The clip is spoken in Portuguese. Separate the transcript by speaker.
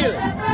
Speaker 1: Brasília.